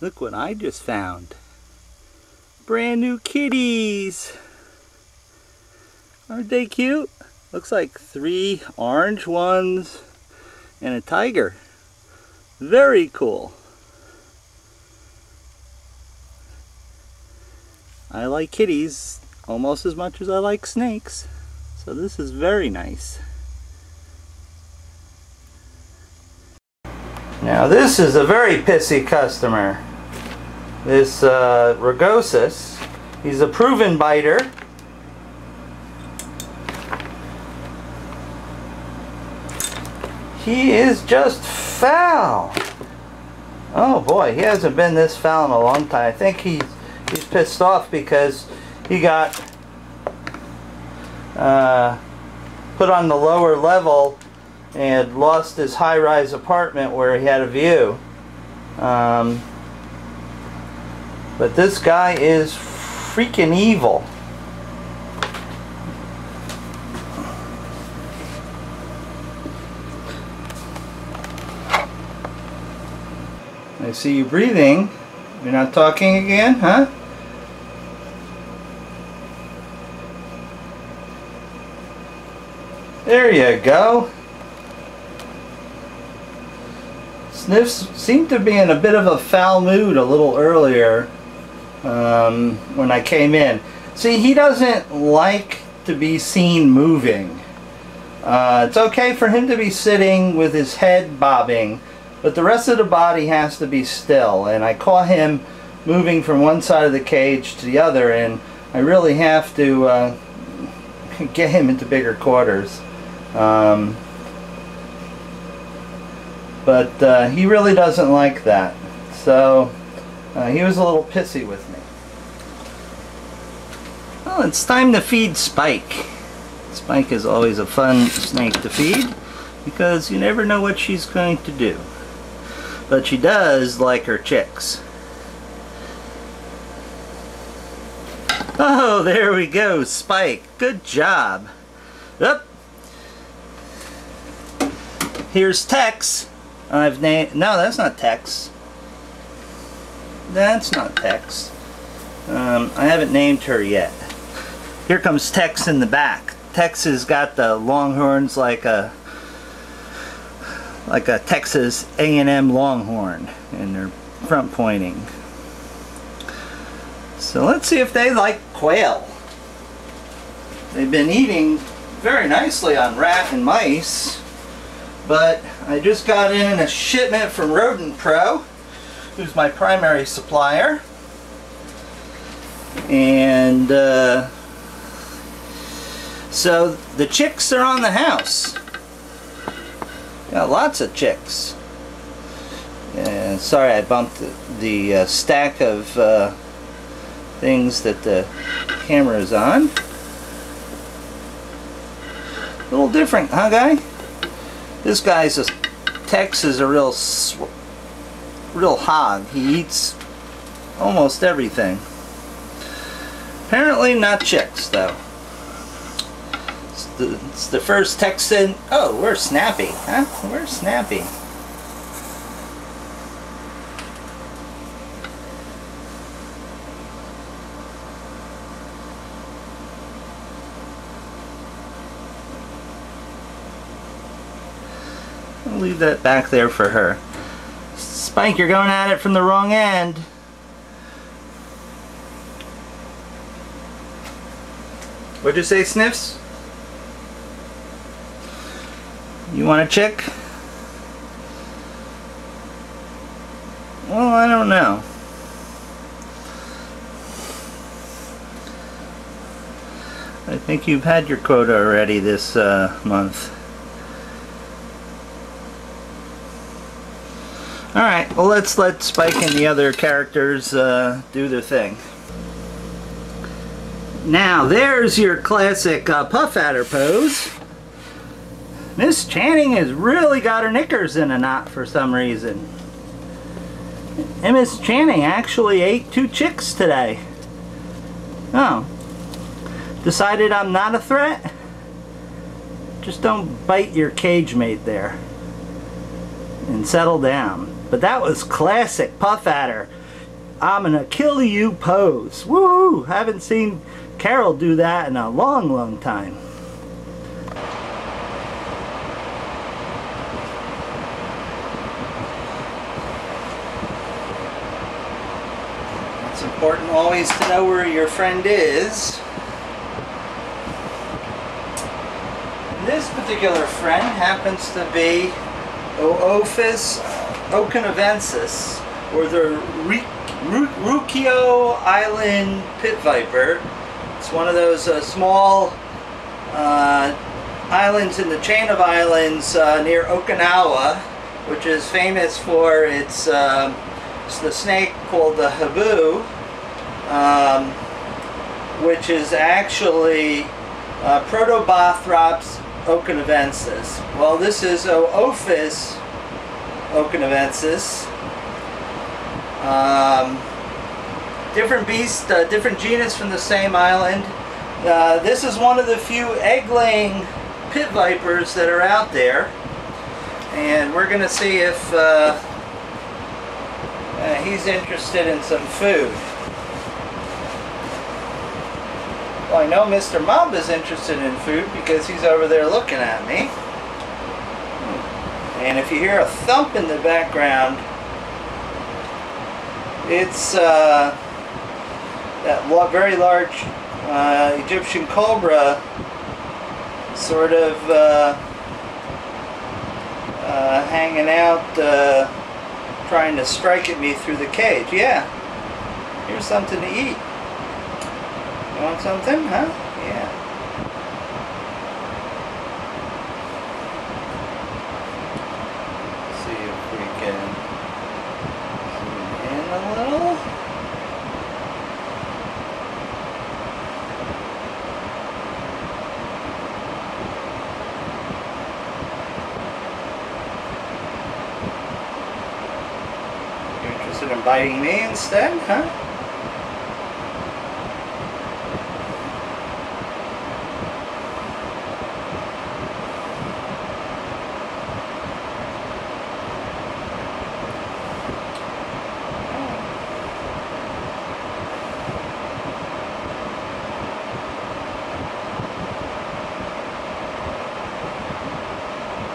Look what I just found. Brand new kitties. Aren't they cute? Looks like three orange ones and a tiger. Very cool. I like kitties almost as much as I like snakes. So this is very nice. Now this is a very pissy customer. This uh, Rugosus. He's a proven biter. He is just foul. Oh boy, he hasn't been this foul in a long time. I think he's, he's pissed off because he got uh, put on the lower level and lost his high-rise apartment where he had a view. Um, but this guy is freaking evil. I see you breathing. You're not talking again, huh? There you go. Sniffs seemed to be in a bit of a foul mood a little earlier um, when I came in. See, he doesn't like to be seen moving. Uh, it's okay for him to be sitting with his head bobbing, but the rest of the body has to be still. And I caught him moving from one side of the cage to the other, and I really have to uh, get him into bigger quarters. Um, but uh, he really doesn't like that. So uh, he was a little pissy with me. It's time to feed Spike. Spike is always a fun snake to feed because you never know what she's going to do. But she does like her chicks. Oh, there we go, Spike. Good job. Up. Here's Tex. I've named. No, that's not Tex. That's not Tex. Um, I haven't named her yet. Here comes Tex in the back. Tex has got the longhorns like a like a Texas A&M Longhorn and they're front pointing. So let's see if they like quail. They've been eating very nicely on rat and mice, but I just got in a shipment from Rodent Pro, who's my primary supplier. And uh, so the chicks are on the house. Got lots of chicks. And sorry I bumped the, the uh, stack of uh, things that the camera is on. A little different, huh guy? This guy's a Tex is a real real hog. He eats almost everything. Apparently not chicks though. It's the, first Texan. Oh, we're snappy, huh? We're snappy. I'll leave that back there for her. Spike, you're going at it from the wrong end. What'd you say, Sniffs? You want a chick? Well, I don't know. I think you've had your quota already this uh, month. Alright, well let's let Spike and the other characters uh, do their thing. Now there's your classic uh, puff adder pose. Miss Channing has really got her knickers in a knot for some reason. And Miss Channing actually ate two chicks today. Oh. Decided I'm not a threat? Just don't bite your cage mate there. And settle down. But that was classic puff adder. I'm gonna kill you pose. Woo! Haven't seen Carol do that in a long, long time. It's important always to know where your friend is. This particular friend happens to be Ovophis okinavensis, or the Ryukyu Island pit viper. It's one of those uh, small uh, islands in the chain of islands uh, near Okinawa, which is famous for its uh, the snake called the habu, um, which is actually uh, Protobothrops okinavensis. Well, this is Ovophis okinavensis. Um, different beast, uh, different genus from the same island. Uh, this is one of the few egg-laying pit vipers that are out there. And we're going to see if uh, uh, he's interested in some food. Well, I know Mr. Mamba is interested in food because he's over there looking at me. And if you hear a thump in the background, it's uh, that very large uh, Egyptian cobra sort of uh, uh hanging out, uh, trying to strike at me through the cage. Yeah, here's something to eat. Want something, huh? Yeah. See if we can zoom in a little. You interested in biting me instead, huh?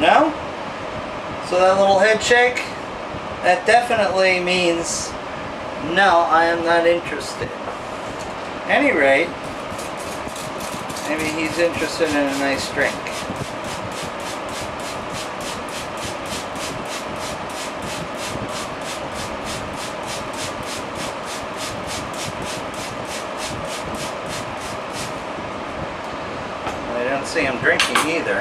No? So shake? that definitely means no, I am not interested. any rate, maybe he's interested in a nice drink. I don't see him drinking either.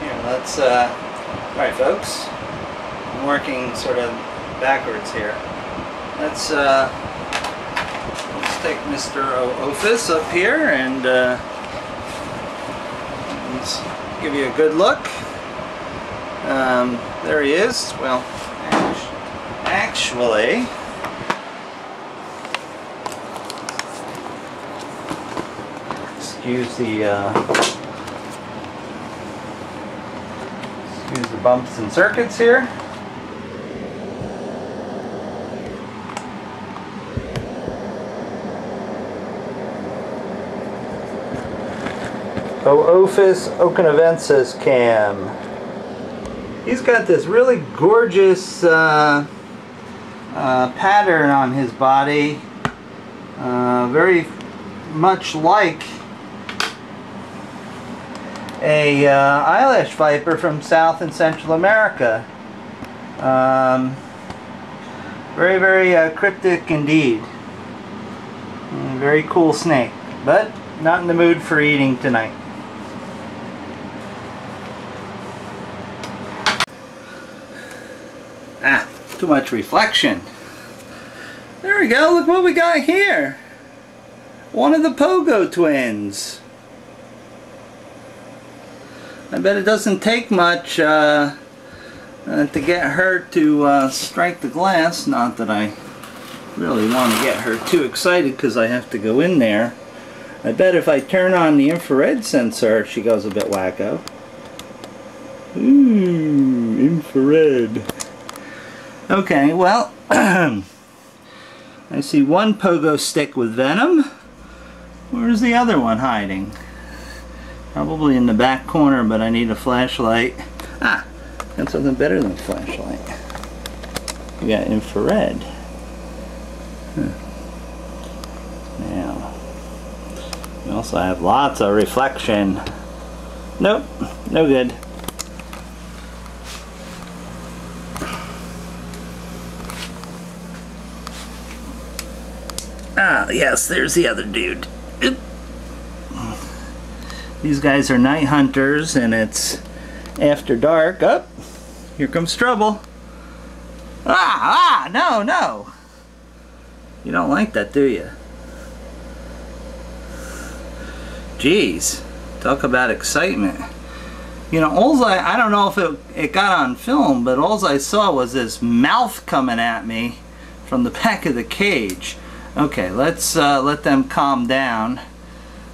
Here, let's uh, Alright folks, I'm working sort of backwards here. Let's, uh, let's take Mr. Ovophis up here and uh, let's give you a good look. Um, there he is. Well, actually, excuse the uh, Use the bumps and circuits here. Ovophis okinavensis cam. He's got this really gorgeous uh, uh, pattern on his body, uh, very much like a uh, eyelash viper from South and Central America. Um, very, very uh, cryptic indeed. Mm, very cool snake, but not in the mood for eating tonight. Ah, too much reflection. There we go, look what we got here. One of the Pogo twins. I bet it doesn't take much uh, uh, to get her to uh, strike the glass. Not that I really want to get her too excited because I have to go in there. I bet if I turn on the infrared sensor, she goes a bit wacko. Ooh, infrared. Okay, well, I see one pogo stick with venom. Where's the other one hiding? Probably in the back corner, but I need a flashlight. Ah, got something better than a flashlight. We got infrared. Huh. Now, we also have lots of reflection. Nope, no good. Ah, yes, there's the other dude. These guys are night hunters and it's after dark. Up, oh, here comes trouble. Ah, ah, no, no. You don't like that, do you? Jeez, talk about excitement. You know, all I, I don't know if it, it got on film, but all I saw was this mouth coming at me from the back of the cage. Okay, let's uh, let them calm down.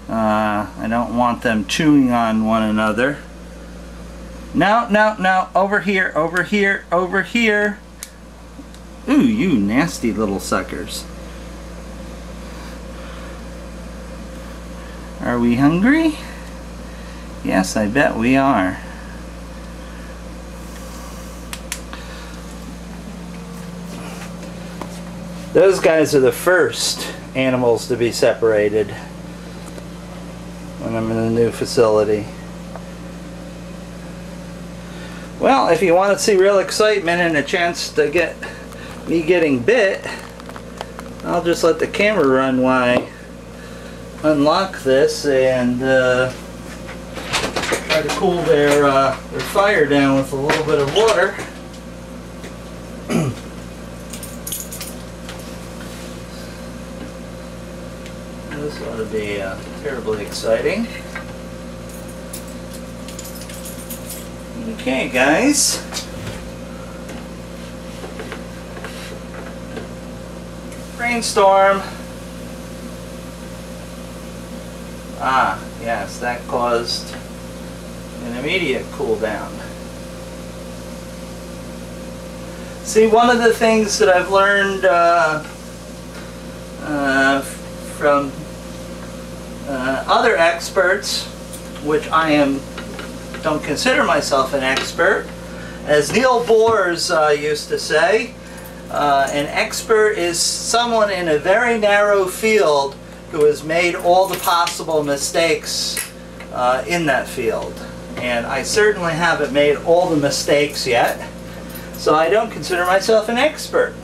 Uh, I don't want them chewing on one another. No, no, no, over here, over here, over here. Ooh, you nasty little suckers. Are we hungry? Yes, I bet we are. Those guys are the first animals to be separated when I'm in the new facility. Well, if you want to see real excitement and a chance to get me getting bit, I'll just let the camera run while I unlock this and uh, try to cool their, uh, their fire down with a little bit of water. this ought to be uh, terribly exciting. Okay, guys. Rainstorm. Ah, yes, that caused an immediate cool down. See, one of the things that I've learned uh, uh, from uh, other experts, which I am don't consider myself an expert, as Niels Bohr uh, used to say, uh, an expert is someone in a very narrow field who has made all the possible mistakes uh, in that field. And I certainly haven't made all the mistakes yet, so I don't consider myself an expert.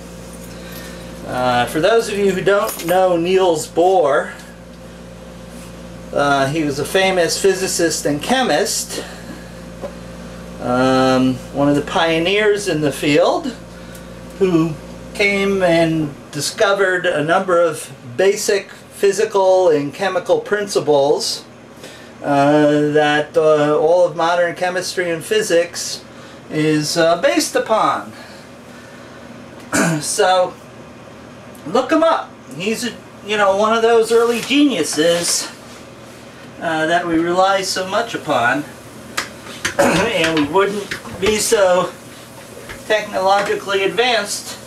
Uh, for those of you who don't know Niels Bohr, uh, he was a famous physicist and chemist, um, one of the pioneers in the field, who came and discovered a number of basic physical and chemical principles uh, that uh, all of modern chemistry and physics is uh, based upon. so, look him up. He's, a, you know, one of those early geniuses uh, that we rely so much upon. and we wouldn't be so technologically advanced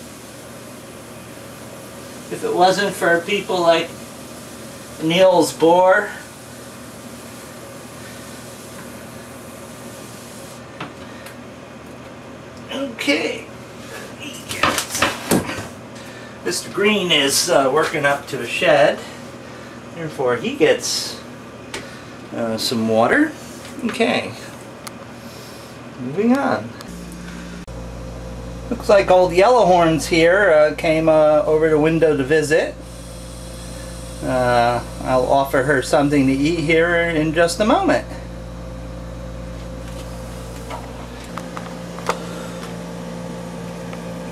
if it wasn't for people like Niels Bohr. Okay. Mr. Green is uh, working up to a shed. Therefore, he gets uh, some water. Okay. Moving on. Looks like old Yellowhorns here uh, came uh, over the window to visit. Uh, I'll offer her something to eat here in just a moment.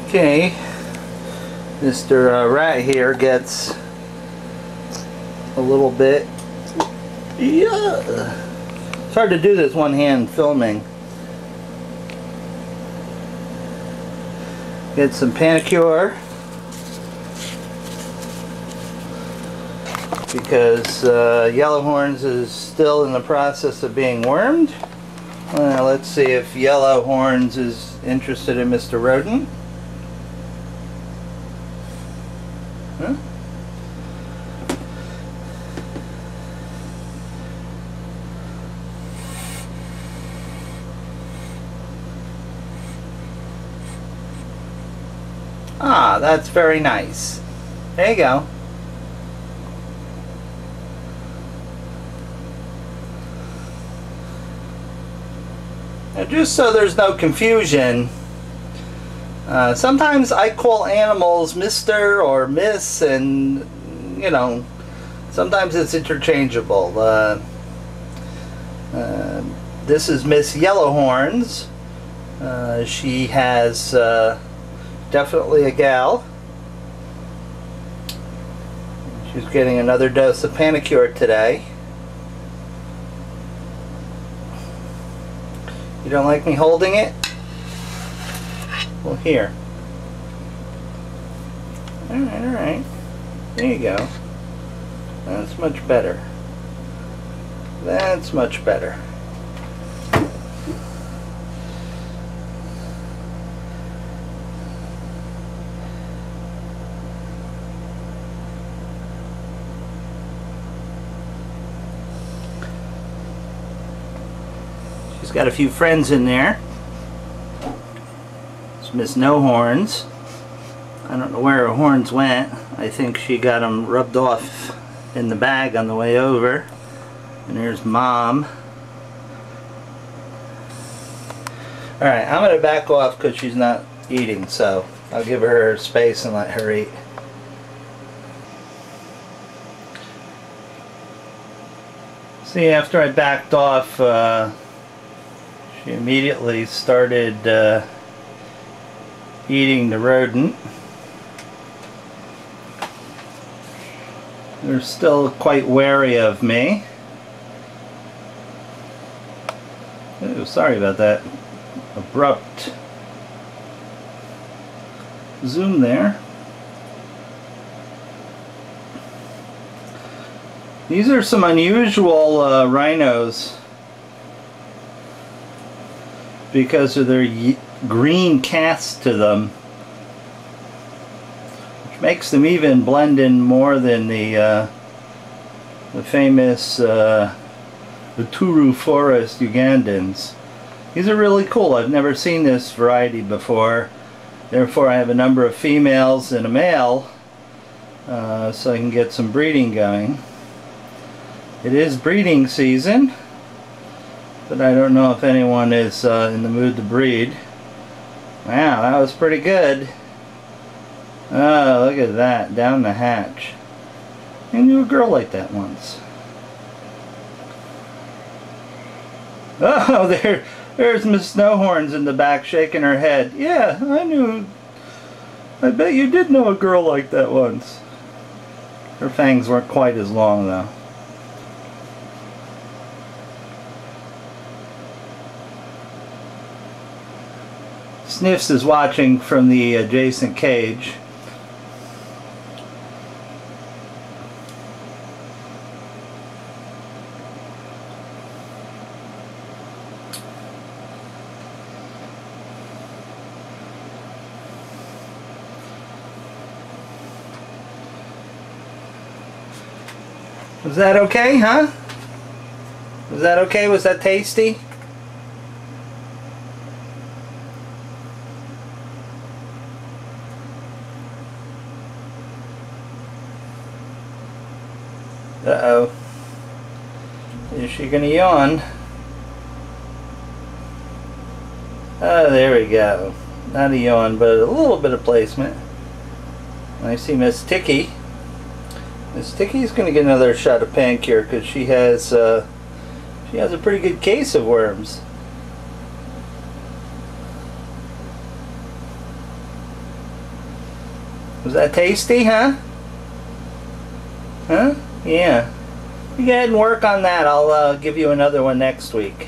Okay, Mr. Uh, Rat here gets a little bit. Yeah, it's hard to do this one hand filming. Get some Panacur. because uh, Yellowhorns is still in the process of being wormed. Uh, let's see if Yellowhorns is interested in Mr. Rodent. Ah, that's very nice. There you go. Now, just so there's no confusion, uh, sometimes I call animals Mr. or Miss, and you know, sometimes it's interchangeable. Uh, uh, this is Miss Yellowhorns. Uh, she has uh, definitely a gal. She's getting another dose of Panacur today. You don't like me holding it? Well, here. Alright, alright. There you go. That's much better. That's much better. Got a few friends in there. It's Miss No Horns. I don't know where her horns went. I think she got them rubbed off in the bag on the way over. And there's Mom. Alright, I'm going to back off because she's not eating, so I'll give her space and let her eat. See, after I backed off, uh, she immediately started uh, eating the rodent. They're still quite wary of me. Ooh, sorry about that abrupt zoom there. These are some unusual uh, rhinos because of their green cast to them which makes them even blend in more than the uh, the famous uh, the Turu Forest Ugandans. These are really cool. I've never seen this variety before. Therefore I have a number of females and a male uh, so I can get some breeding going. It is breeding season but I don't know if anyone is uh, in the mood to breed. Wow, that was pretty good. Oh, look at that, down the hatch. I knew a girl like that once. Oh, there, there's Miss Snowhorns in the back shaking her head. Yeah, I knew. I bet you did know a girl like that once. Her fangs weren't quite as long though. Sniffs is watching from the adjacent cage. Was that okay, huh? Was that okay? Was that tasty? Uh-oh. Is she gonna yawn? Oh, there we go. Not a yawn, but a little bit of placement. I see Miss Ticky. Miss Ticky's gonna get another shot of Panacur because she has uh, she has a pretty good case of worms. Was that tasty, huh? Huh? Yeah. You go ahead and work on that. I'll uh, give you another one next week.